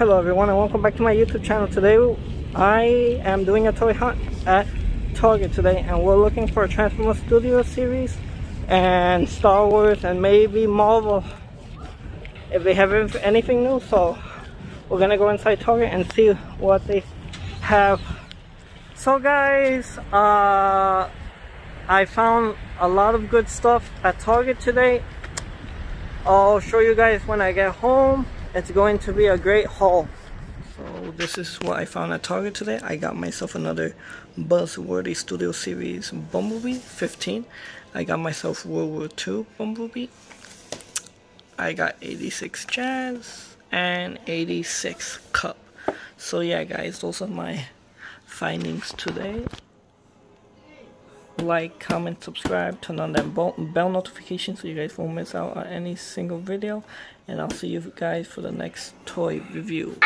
Hello everyone and welcome back to my YouTube channel. Today I am doing a toy hunt at Target today and we're looking for a Transformers Studio series and Star Wars and maybe Marvel if they have anything new. So we're gonna go inside Target and see what they have. So guys, uh, I found a lot of good stuff at Target today. I'll show you guys when I get home it's going to be a great haul. So this is what I found at Target today. I got myself another Buzzworthy Studio Series Bumblebee 15. I got myself World War II Bumblebee. I got 86 Jazz and 86 Kup. So yeah guys, those are my findings today like, comment, subscribe, turn on that bell notification so you guys won't miss out on any single video. And I'll see you guys for the next toy review.